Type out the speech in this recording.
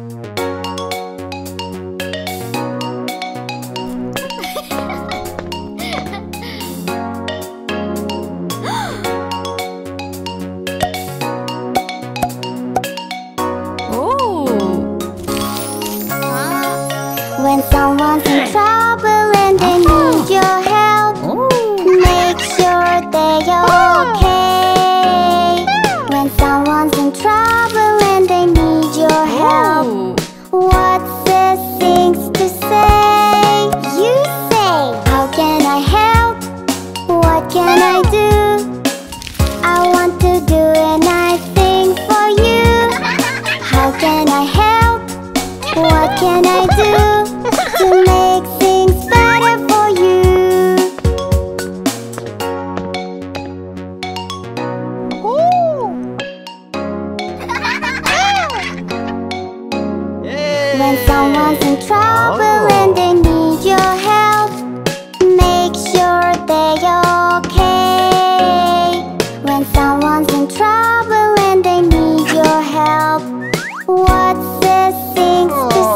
you. What can I do to make things better for you? When someone's in trouble oh. and they